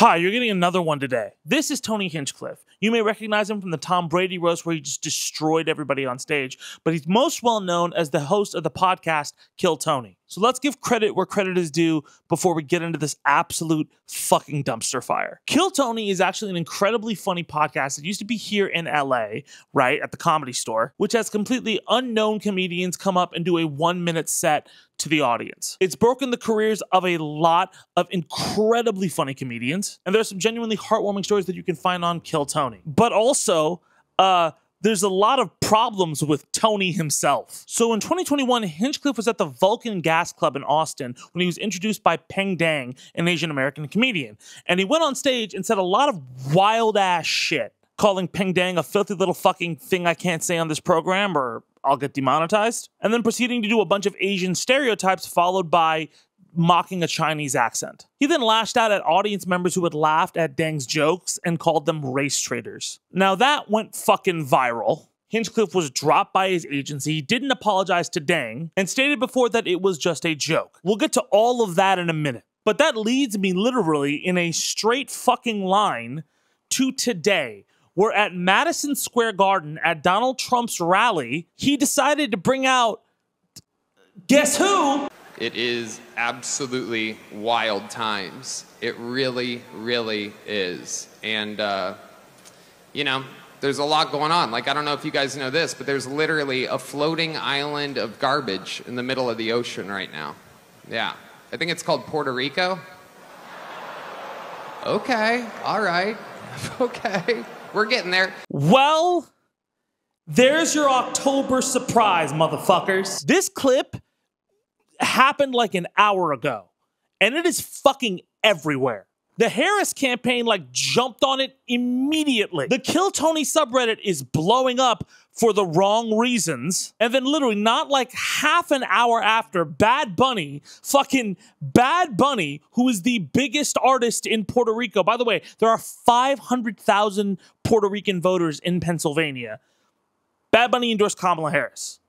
Hi, you're getting another one today. This is Tony Hinchcliffe. You may recognize him from the Tom Brady roast where he just destroyed everybody on stage, but he's most well known as the host of the podcast Kill Tony. So let's give credit where credit is due before we get into this absolute fucking dumpster fire. Kill Tony is actually an incredibly funny podcast that used to be here in LA, right, at the comedy store, which has completely unknown comedians come up and do a one minute set to the audience. It's broken the careers of a lot of incredibly funny comedians, and there's some genuinely heartwarming stories that you can find on Kill Tony. But also, uh, there's a lot of problems with Tony himself. So in 2021, Hinchcliffe was at the Vulcan Gas Club in Austin when he was introduced by Peng Dang, an Asian American comedian. And he went on stage and said a lot of wild ass shit, calling Peng Dang a filthy little fucking thing I can't say on this program or I'll get demonetized. And then proceeding to do a bunch of Asian stereotypes followed by mocking a Chinese accent. He then lashed out at audience members who had laughed at Dang's jokes and called them race traitors. Now that went fucking viral. Hinchcliffe was dropped by his agency, he didn't apologize to Dang, and stated before that it was just a joke. We'll get to all of that in a minute. But that leads me literally in a straight fucking line to today, where at Madison Square Garden at Donald Trump's rally, he decided to bring out guess who? It is absolutely wild times. It really, really is. And, uh, you know, there's a lot going on. Like, I don't know if you guys know this, but there's literally a floating island of garbage in the middle of the ocean right now. Yeah. I think it's called Puerto Rico. Okay, all right. okay, we're getting there. Well, there's your October surprise, motherfuckers. This clip happened like an hour ago, and it is fucking everywhere. The Harris campaign like jumped on it immediately. The Kill Tony subreddit is blowing up for the wrong reasons. And then literally not like half an hour after Bad Bunny, fucking Bad Bunny, who is the biggest artist in Puerto Rico. By the way, there are 500,000 Puerto Rican voters in Pennsylvania. Bad Bunny endorsed Kamala Harris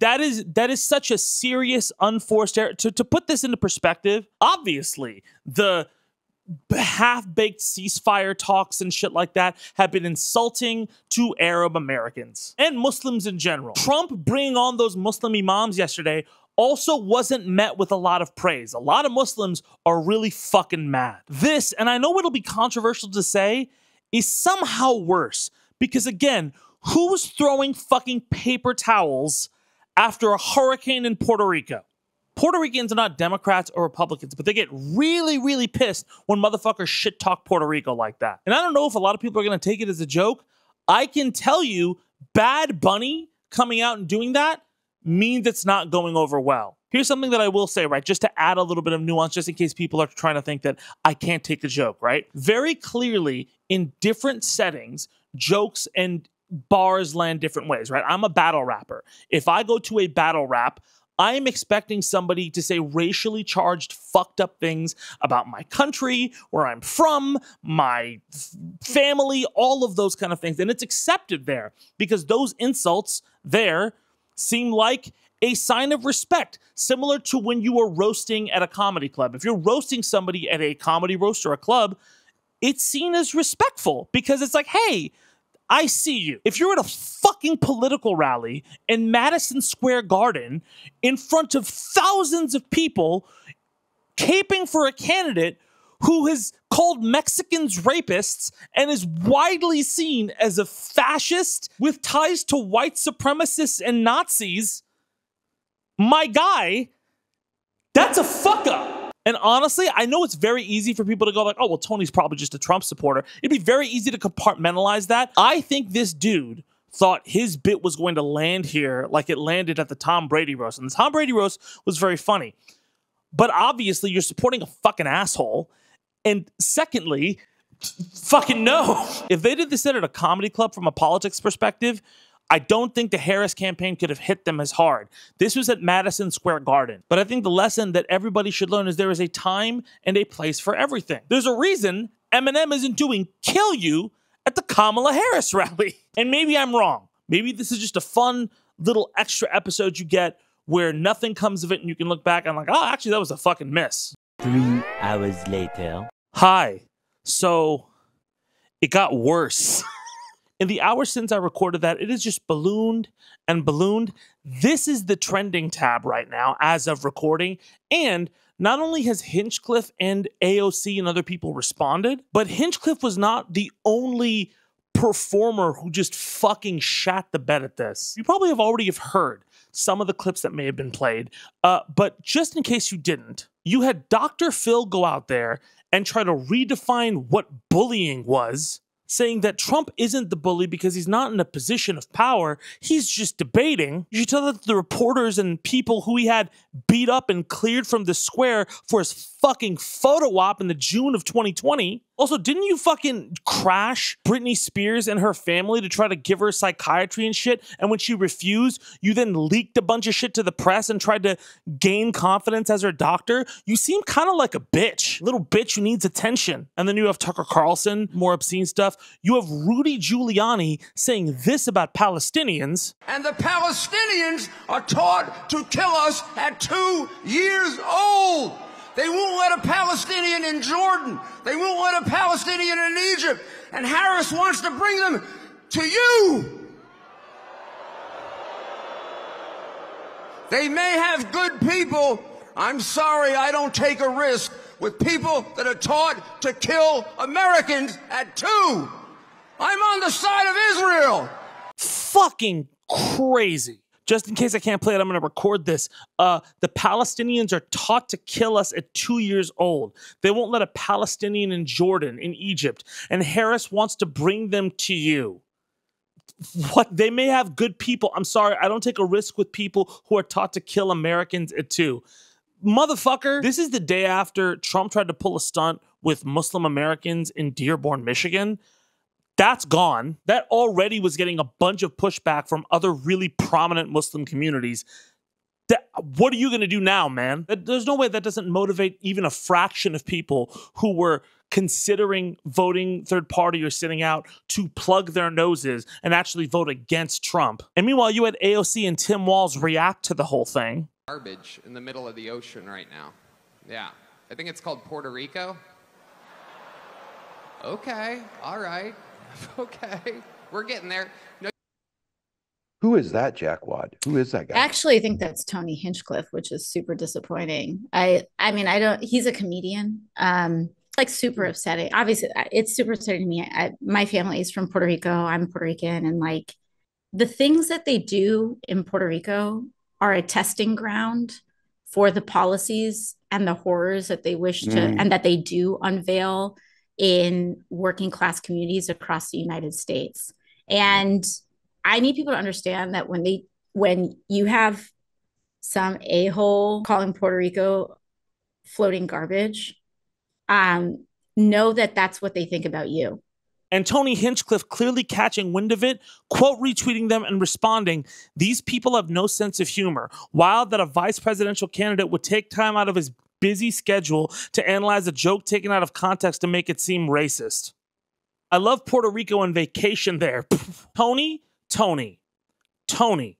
that is that is such a serious unforced error. To, to put this into perspective, obviously the half-baked ceasefire talks and shit like that have been insulting to Arab Americans and Muslims in general. Trump bringing on those Muslim imams yesterday also wasn't met with a lot of praise. A lot of Muslims are really fucking mad. This, and I know it'll be controversial to say, is somehow worse because again, who was throwing fucking paper towels after a hurricane in Puerto Rico. Puerto Ricans are not Democrats or Republicans, but they get really, really pissed when motherfuckers shit talk Puerto Rico like that. And I don't know if a lot of people are going to take it as a joke. I can tell you, Bad Bunny coming out and doing that means it's not going over well. Here's something that I will say, right? Just to add a little bit of nuance, just in case people are trying to think that I can't take a joke, right? Very clearly, in different settings, jokes and bars land different ways, right? I'm a battle rapper. If I go to a battle rap, I'm expecting somebody to say racially charged, fucked up things about my country, where I'm from, my family, all of those kind of things. And it's accepted there because those insults there seem like a sign of respect, similar to when you are roasting at a comedy club. If you're roasting somebody at a comedy roast or a club, it's seen as respectful because it's like, hey, I see you. If you're at a fucking political rally in Madison Square Garden in front of thousands of people caping for a candidate who has called Mexicans rapists and is widely seen as a fascist with ties to white supremacists and Nazis, my guy, that's a fuck up. And honestly, I know it's very easy for people to go like, oh, well, Tony's probably just a Trump supporter. It'd be very easy to compartmentalize that. I think this dude thought his bit was going to land here like it landed at the Tom Brady roast. And the Tom Brady roast was very funny. But obviously, you're supporting a fucking asshole. And secondly, fucking no. If they did this at a comedy club from a politics perspective, I don't think the Harris campaign could have hit them as hard. This was at Madison Square Garden. But I think the lesson that everybody should learn is there is a time and a place for everything. There's a reason Eminem isn't doing Kill You at the Kamala Harris rally. And maybe I'm wrong. Maybe this is just a fun little extra episode you get where nothing comes of it and you can look back and like, oh, actually, that was a fucking miss. Three hours later. Hi. So it got worse. In the hour since I recorded that, it has just ballooned and ballooned. This is the trending tab right now as of recording. And not only has Hinchcliffe and AOC and other people responded, but Hinchcliffe was not the only performer who just fucking shat the bed at this. You probably have already have heard some of the clips that may have been played, uh, but just in case you didn't, you had Dr. Phil go out there and try to redefine what bullying was saying that Trump isn't the bully because he's not in a position of power. He's just debating. You should tell that the reporters and people who he had beat up and cleared from the square for his fucking photo op in the June of 2020. Also, didn't you fucking crash Britney Spears and her family to try to give her psychiatry and shit? And when she refused, you then leaked a bunch of shit to the press and tried to gain confidence as her doctor? You seem kind of like a bitch. Little bitch who needs attention. And then you have Tucker Carlson, more obscene stuff. You have Rudy Giuliani saying this about Palestinians. And the Palestinians are taught to kill us at two years old. They won't let a Palestinian in Jordan. They won't let a Palestinian in Egypt. And Harris wants to bring them to you. They may have good people. I'm sorry I don't take a risk with people that are taught to kill Americans at two. I'm on the side of Israel. Fucking crazy. Just in case I can't play it, I'm going to record this. Uh, the Palestinians are taught to kill us at two years old. They won't let a Palestinian in Jordan, in Egypt, and Harris wants to bring them to you. What they may have good people. I'm sorry, I don't take a risk with people who are taught to kill Americans at two. Motherfucker, this is the day after Trump tried to pull a stunt with Muslim Americans in Dearborn, Michigan. That's gone. That already was getting a bunch of pushback from other really prominent Muslim communities. That, what are you going to do now, man? There's no way that doesn't motivate even a fraction of people who were considering voting third party or sitting out to plug their noses and actually vote against Trump. And meanwhile, you had AOC and Tim Walz react to the whole thing. Garbage in the middle of the ocean right now. Yeah. I think it's called Puerto Rico. Okay, all right. okay, we're getting there. No, Who is that jackwad? Who is that guy? Actually, I think that's Tony Hinchcliffe, which is super disappointing. I I mean, I don't he's a comedian. Um like super upsetting. Obviously, it's super upsetting to me. I, my family is from Puerto Rico. I'm Puerto Rican and like the things that they do in Puerto Rico are a testing ground for the policies and the horrors that they wish to Mm. and that they do unveil in working class communities across the United States. And I need people to understand that when they when you have some a-hole calling Puerto Rico floating garbage, um, know that that's what they think about you. And Tony Hinchcliffe clearly catching wind of it, quote retweeting them and responding, These people have no sense of humor. Wild that a vice presidential candidate would take time out of his busy schedule to analyze a joke taken out of context to make it seem racist. I love Puerto Rico and vacation there. Tony, Tony, Tony.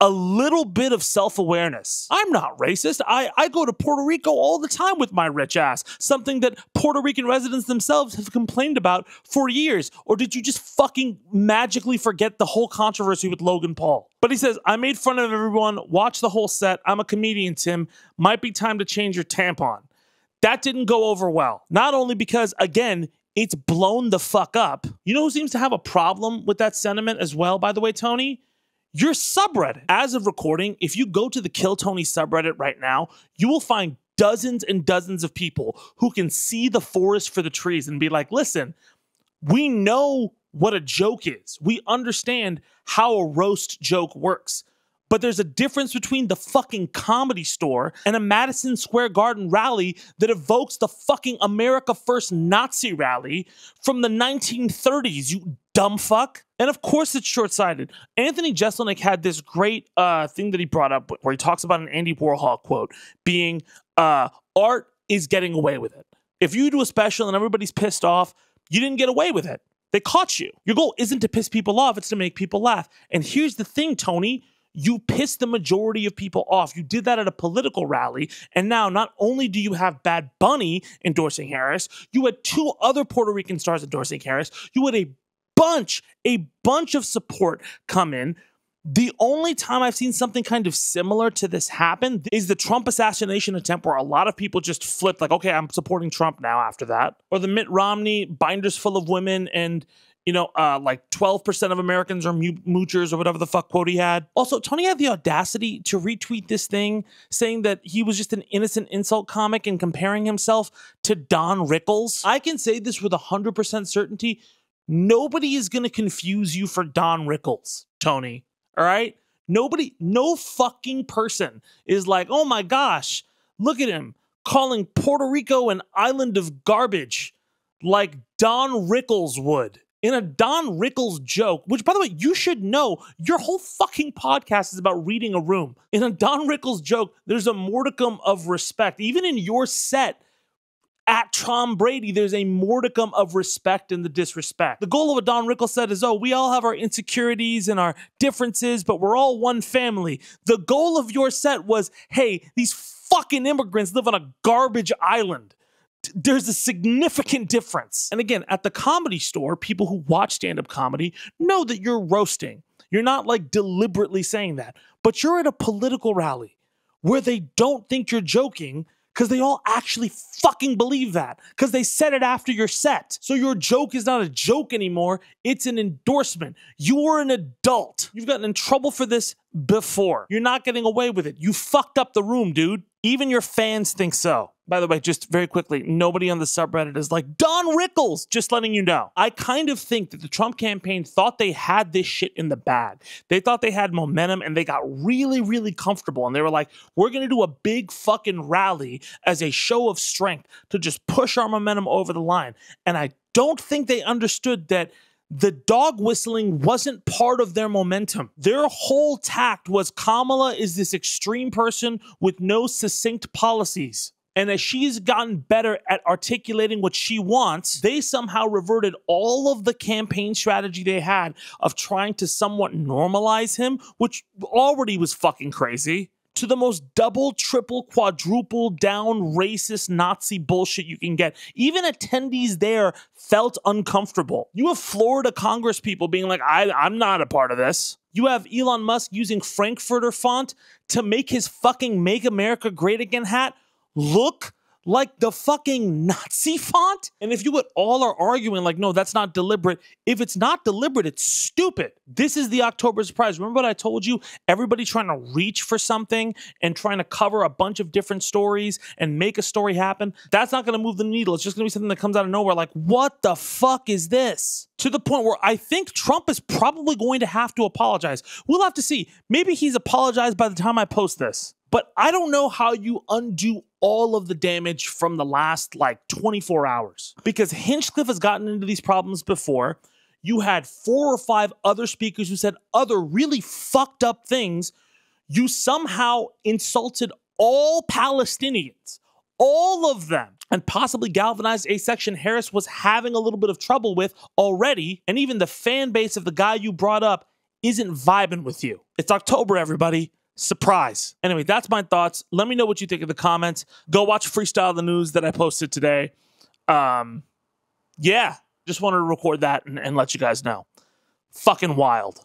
A little bit of self awareness. I'm not racist. I, I go to Puerto Rico all the time with my rich ass, something that Puerto Rican residents themselves have complained about for years. Or did you just fucking magically forget the whole controversy with Logan Paul? But he says, I made fun of everyone. Watch the whole set. I'm a comedian, Tim. Might be time to change your tampon. That didn't go over well. Not only because, again, it's blown the fuck up. You know who seems to have a problem with that sentiment as well, by the way, Tony? Your subreddit. As of recording, if you go to the Kill Tony subreddit right now, you will find dozens and dozens of people who can see the forest for the trees and be like, listen, we know what a joke is. We understand how a roast joke works. But there's a difference between the fucking comedy store and a Madison Square Garden rally that evokes the fucking America First Nazi rally from the 1930s, you dumb fuck. And of course, it's short sighted. Anthony Jeselnik had this great uh, thing that he brought up where he talks about an Andy Warhol quote being uh, art is getting away with it. If you do a special and everybody's pissed off, you didn't get away with it. They caught you. Your goal isn't to piss people off, it's to make people laugh. And here's the thing, Tony you pissed the majority of people off. You did that at a political rally. And now, not only do you have Bad Bunny endorsing Harris, you had two other Puerto Rican stars endorsing Harris. You had a bunch, a bunch of support come in. The only time I've seen something kind of similar to this happen is the Trump assassination attempt, where a lot of people just flipped, like, okay, I'm supporting Trump now after that. Or the Mitt Romney binders full of women and you know, uh, like 12% of Americans are moochers or whatever the fuck quote he had. Also, Tony had the audacity to retweet this thing saying that he was just an innocent insult comic and comparing himself to Don Rickles. I can say this with 100% certainty. Nobody is going to confuse you for Don Rickles, Tony. All right? Nobody, no fucking person is like, oh my gosh, look at him calling Puerto Rico an island of garbage like Don Rickles would in a Don Rickles joke, which by the way, you should know your whole fucking podcast is about reading a room. In a Don Rickles joke, there's a modicum of respect. Even in your set at Tom Brady, there's a modicum of respect in the disrespect. The goal of a Don Rickles set is, oh, we all have our insecurities and our differences, but we're all one family. The goal of your set was, hey, these fucking immigrants live on a garbage island there's a significant difference. And again, at the comedy store, people who watch stand up comedy know that you're roasting. You're not like deliberately saying that, but you're at a political rally where they don't think you're joking because they all actually fucking believe that because they said it after your set. So your joke is not a joke anymore, it's an endorsement. You are an adult. You've gotten in trouble for this before. You're not getting away with it. You fucked up the room, dude. Even your fans think so. By the way, just very quickly, nobody on the subreddit is like, Don Rickles, just letting you know. I kind of think that the Trump campaign thought they had this shit in the bag. They thought they had momentum and they got really, really comfortable. And they were like, we're going to do a big fucking rally as a show of strength to just push our momentum over the line. And I don't think they understood that the dog whistling wasn't part of their momentum. Their whole tact was Kamala is this extreme person with no succinct policies. And as she's gotten better at articulating what she wants, they somehow reverted all of the campaign strategy they had of trying to somewhat normalize him, which already was fucking crazy to the most double, triple, quadruple down racist Nazi bullshit you can get. Even attendees there felt uncomfortable. You have Florida Congress people being like, I, I'm not a part of this. You have Elon Musk using Frankfurter font to make his fucking Make America Great Again hat look like the fucking Nazi font. And if you would all are arguing like, no, that's not deliberate. If it's not deliberate, it's stupid. This is the October surprise. Remember what I told you? Everybody trying to reach for something and trying to cover a bunch of different stories and make a story happen. That's not going to move the needle. It's just going to be something that comes out of nowhere. Like, what the fuck is this? To the point where I think Trump is probably going to have to apologize. We'll have to see. Maybe he's apologized by the time I post this. But I don't know how you undo all of the damage from the last like 24 hours because Hinchcliffe has gotten into these problems before. You had four or five other speakers who said other really fucked up things. You somehow insulted all Palestinians, all of them, and possibly galvanized a section Harris was having a little bit of trouble with already. And even the fan base of the guy you brought up isn't vibing with you. It's October, everybody. Surprise. Anyway, that's my thoughts. Let me know what you think in the comments. Go watch Freestyle the News that I posted today. Um, yeah, just wanted to record that and, and let you guys know. Fucking wild.